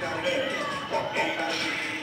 down there. Walk on down there.